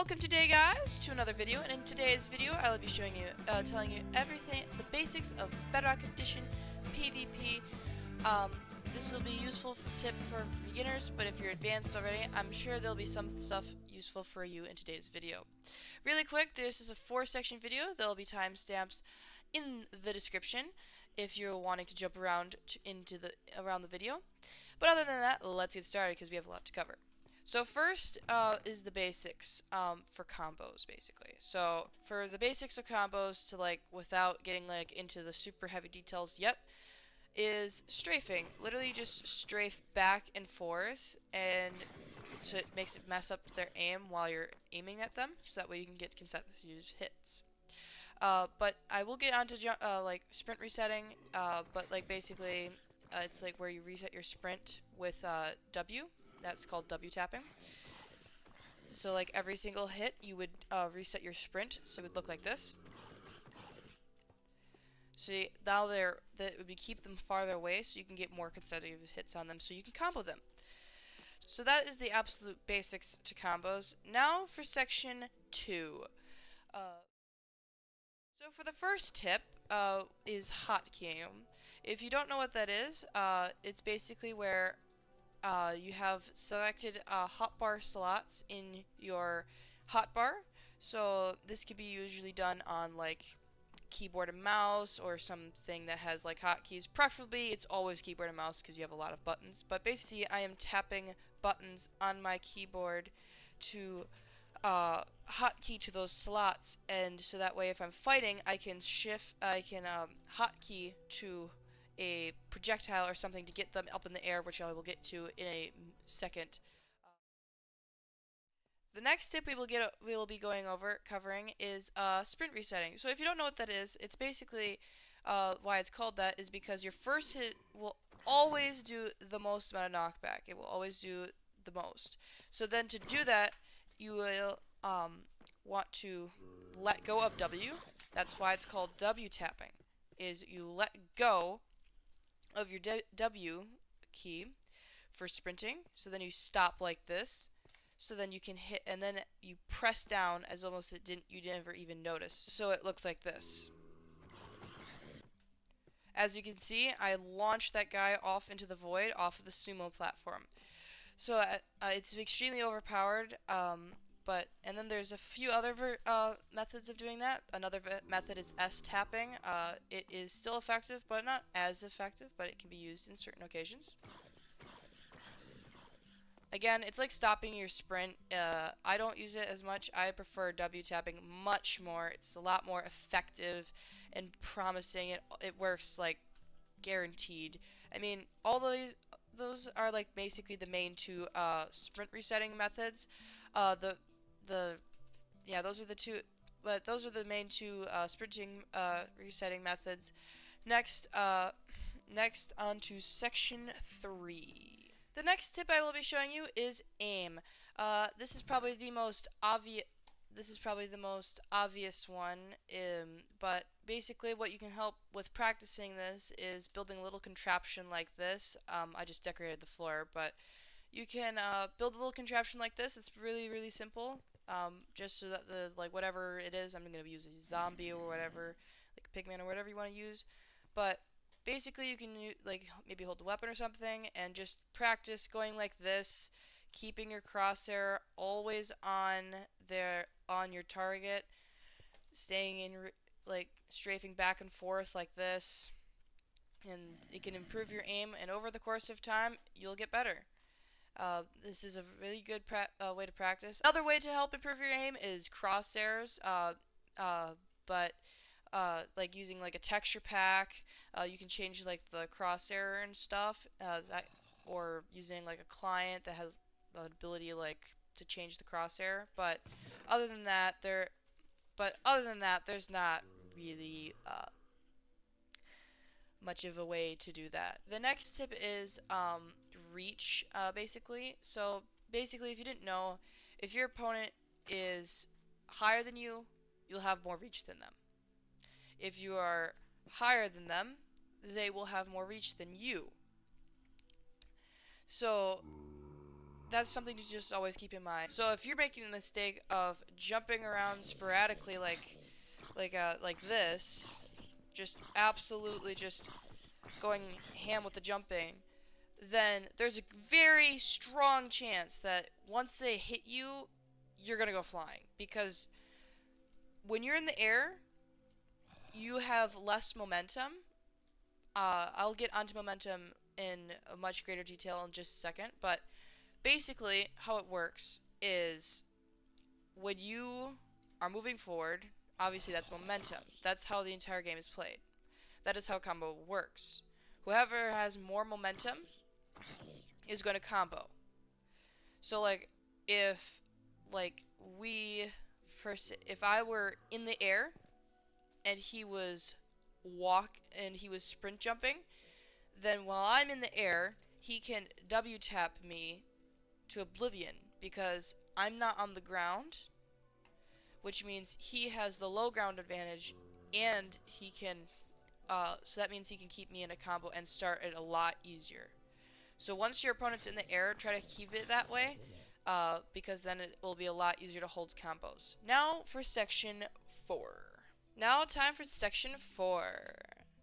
Welcome today guys to another video and in today's video I will be showing you, uh, telling you everything, the basics of Bedrock Edition PvP. Um, this will be a useful tip for beginners, but if you're advanced already, I'm sure there'll be some stuff useful for you in today's video. Really quick, this is a four section video, there'll be timestamps in the description if you're wanting to jump around to, into the around the video. But other than that, let's get started because we have a lot to cover. So first uh, is the basics um, for combos, basically. So for the basics of combos, to like without getting like into the super heavy details yet, is strafing. Literally just strafe back and forth, and so it makes it mess up their aim while you're aiming at them, so that way you can get consecutive hits. Uh, but I will get onto uh, like sprint resetting, uh, but like basically, uh, it's like where you reset your sprint with uh, W that's called W tapping. So like every single hit, you would uh, reset your sprint, so it would look like this. So now they're that would be keep them farther away, so you can get more consecutive hits on them, so you can combo them. So that is the absolute basics to combos. Now for section two. Uh, so for the first tip uh, is hotkeying. If you don't know what that is, uh, it's basically where uh, you have selected uh, hotbar slots in your hotbar. So this could be usually done on like keyboard and mouse or something that has like hotkeys. Preferably it's always keyboard and mouse because you have a lot of buttons. But basically I am tapping buttons on my keyboard to uh, hotkey to those slots and so that way if I'm fighting I can shift, I can um, hotkey to a projectile or something to get them up in the air, which I will get to in a second. The next tip we will get we will be going over covering is uh, sprint resetting. So if you don't know what that is, it's basically uh, why it's called that is because your first hit will always do the most amount of knockback. It will always do the most. So then to do that, you will um, want to let go of W. That's why it's called W tapping. Is you let go of your W key for sprinting. So then you stop like this. So then you can hit, and then you press down as almost it didn't, you never even notice. So it looks like this. As you can see, I launched that guy off into the void off of the sumo platform. So uh, uh, it's extremely overpowered. Um, but and then there's a few other uh, methods of doing that. Another method is S tapping. Uh, it is still effective, but not as effective, but it can be used in certain occasions. Again, it's like stopping your sprint. Uh, I don't use it as much. I prefer W tapping much more. It's a lot more effective and promising. It it works like guaranteed. I mean, all those those are like basically the main two uh, sprint resetting methods. Uh, the the yeah those are the two but those are the main two uh, sprinting uh, resetting methods. Next uh, next on to section 3 the next tip I will be showing you is aim. Uh, this is probably the most obvious this is probably the most obvious one um, but basically what you can help with practicing this is building a little contraption like this. Um, I just decorated the floor but you can uh, build a little contraption like this. It's really, really simple um, just so that the like whatever it is, I'm gonna use a zombie or whatever, like a pigman or whatever you want to use. But basically, you can like maybe hold the weapon or something and just practice going like this, keeping your crosshair always on there on your target, staying in like strafing back and forth like this, and it can improve your aim. And over the course of time, you'll get better. Uh, this is a really good uh, way to practice. Another way to help improve your aim is crosshairs, uh, uh but uh, like using like a texture pack, you can change like the crosshair and stuff, that, or using like a client that has the ability like to change the crosshair. But other than that, there, but other than that, there's not really much of a way to do that. The next tip is um, reach, uh, basically. So basically, if you didn't know, if your opponent is higher than you, you'll have more reach than them. If you are higher than them, they will have more reach than you. So, that's something to just always keep in mind. So if you're making the mistake of jumping around sporadically like like uh like this, just absolutely just going ham with the jumping, then there's a very strong chance that once they hit you, you're going to go flying because when you're in the air, you have less momentum. Uh, I'll get onto momentum in a much greater detail in just a second, but basically how it works is when you are moving forward, obviously that's momentum. That's how the entire game is played. That is how combo works. Whoever has more momentum is going to combo. So like if like we first if I were in the air and he was walk and he was sprint jumping, then while I'm in the air, he can W tap me to oblivion because I'm not on the ground, which means he has the low ground advantage and he can uh, so that means he can keep me in a combo and start it a lot easier. So once your opponent's in the air, try to keep it that way uh, because then it will be a lot easier to hold combos. Now for section 4. Now time for section 4.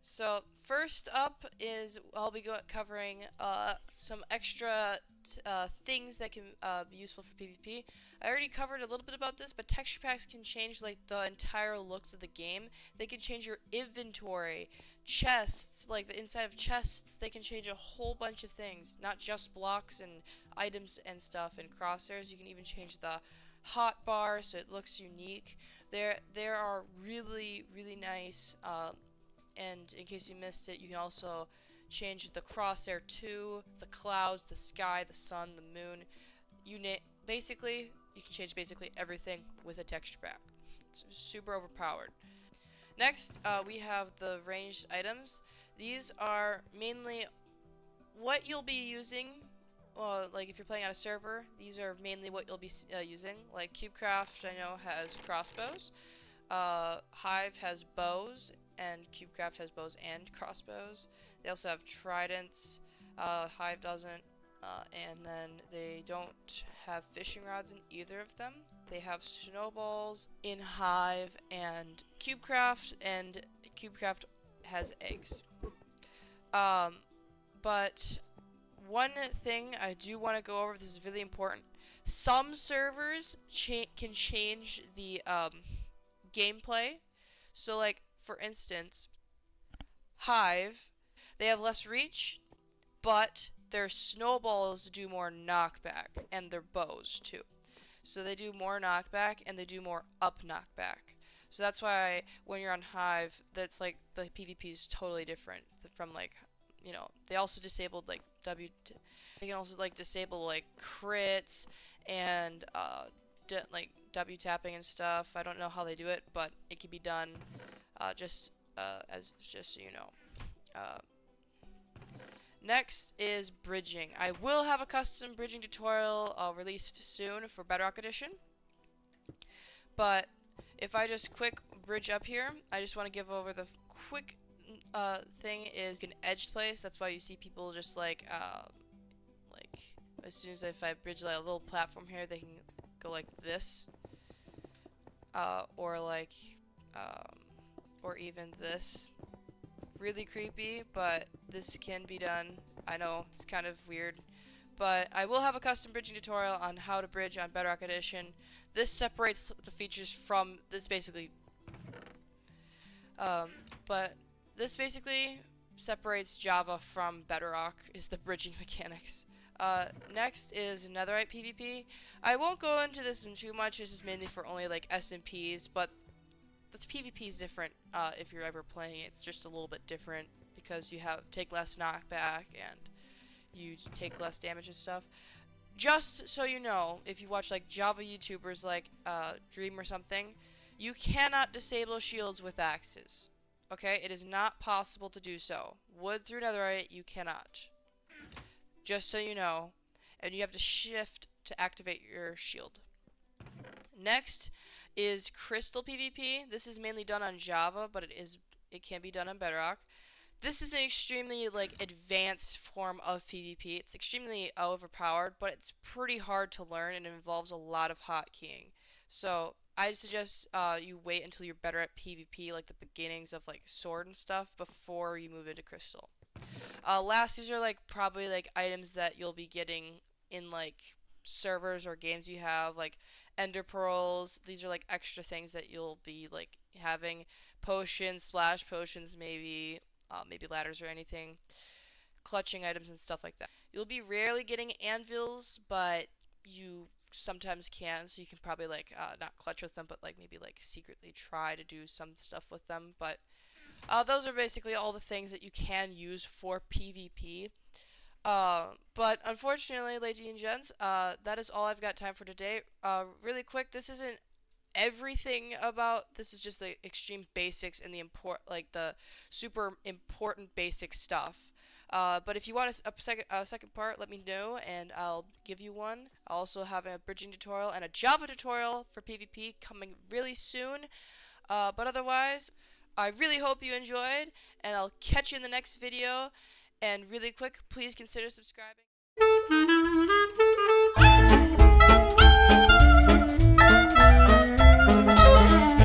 So first up is I'll be covering uh, some extra uh, things that can uh, be useful for PvP. I already covered a little bit about this, but texture packs can change like the entire looks of the game. They can change your inventory, chests, like the inside of chests. They can change a whole bunch of things, not just blocks and items and stuff and crosshairs. You can even change the hot bar so it looks unique. There, there are really, really nice. Um, and in case you missed it, you can also change the crosshair to the clouds, the sky, the sun, the moon. You basically you can change basically everything with a texture pack. It's super overpowered. Next, uh, we have the ranged items. These are mainly what you'll be using. Uh, like if you're playing on a server, these are mainly what you'll be uh, using. Like CubeCraft, I know has crossbows. Uh, Hive has bows, and CubeCraft has bows and crossbows. They also have tridents. Uh, Hive doesn't. Uh, and then they don't have fishing rods in either of them. They have snowballs in Hive and CubeCraft, and CubeCraft has eggs. Um, but one thing I do want to go over, this is really important. Some servers cha can change the um, gameplay. So, like, for instance, Hive, they have less reach, but their snowballs do more knockback, and their bows too. So they do more knockback, and they do more up knockback. So that's why when you're on Hive, that's like the PvP is totally different from like, you know, they also disabled like W. They can also like disable like crits and uh, like W tapping and stuff. I don't know how they do it, but it can be done. Uh, just uh, as just so you know. Next is bridging. I will have a custom bridging tutorial uh, released soon for Bedrock Edition. But if I just quick bridge up here, I just want to give over the quick uh, thing is an edge place. That's why you see people just like, uh, like as soon as if I bridge like a little platform here, they can go like this, uh, or like, um, or even this really creepy, but this can be done. I know, it's kind of weird. But I will have a custom bridging tutorial on how to bridge on Bedrock Edition. This separates the features from this basically. Um, but this basically separates Java from Bedrock is the bridging mechanics. Uh, next is Netherite PvP. I won't go into this in too much. This is mainly for only like SMPs, but the PvP is different uh, if you're ever playing. It's just a little bit different because you have take less knockback and you take less damage and stuff. Just so you know, if you watch like Java YouTubers like uh, Dream or something, you cannot disable shields with axes. Okay, it is not possible to do so. Wood through netherite, you cannot. Just so you know, and you have to shift to activate your shield. Next is Crystal PvP. This is mainly done on Java, but it is it can be done on Bedrock. This is an extremely like advanced form of PvP. It's extremely overpowered, but it's pretty hard to learn and involves a lot of hotkeying. So I suggest uh, you wait until you're better at PvP, like the beginnings of like sword and stuff, before you move into crystal. Uh, last, these are like probably like items that you'll be getting in like servers or games you have, like ender pearls. These are like extra things that you'll be like having potions, splash potions, maybe uh, maybe ladders or anything, clutching items and stuff like that. You'll be rarely getting anvils, but you sometimes can, so you can probably like uh, not clutch with them, but like maybe like secretly try to do some stuff with them. But uh, those are basically all the things that you can use for PvP. Uh, but unfortunately, ladies and gents, uh, that is all I've got time for today. Uh, really quick, this isn't everything about this is just the extreme basics and the import like the super important basic stuff. Uh, but if you want a, a, second a second part let me know and I'll give you one. I also have a bridging tutorial and a Java tutorial for PvP coming really soon. Uh, but otherwise I really hope you enjoyed and I'll catch you in the next video. And really quick please consider subscribing